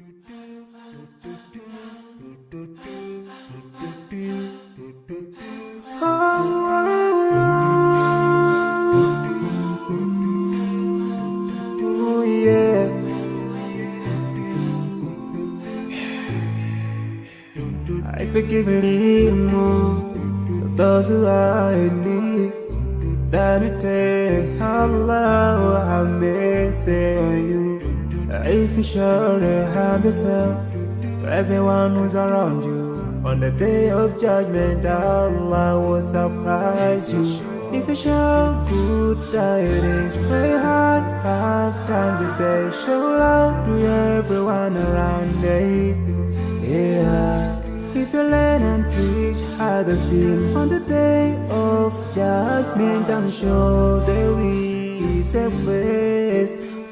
I forgive a little more those who are in need. That you take Allah have mercy say you. If you sure to have yourself, for everyone who's around you. On the day of judgment, Allah will surprise you. If you show good tidings, pray hard five times a day. Show love to everyone around you. Yeah. If you learn and teach others still on the day of judgment, I'm sure there is a place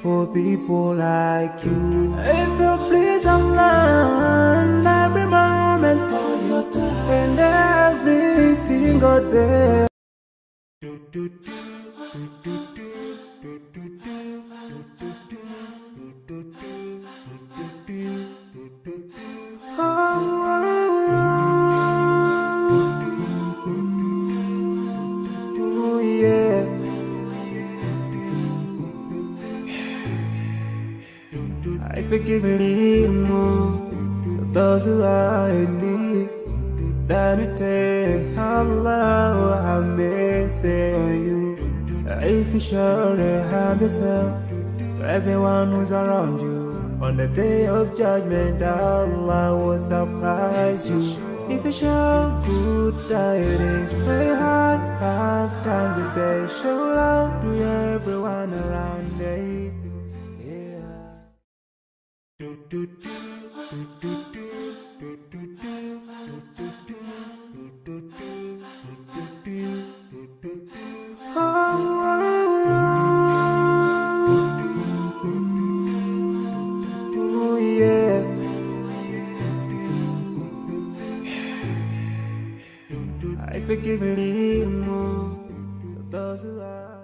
for people like you. If you please I'm Allah, every moment of your time and every single day. Ooh, I forgive a little more those who in need. That you take Allah have mercy on you. If you to have yourself, for everyone who's around you. On the day of judgment, Allah will surprise you. If you show good tidings, pray hard five times a day. Show love I forgive a little more those who are.